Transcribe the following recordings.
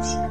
noite.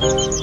Thank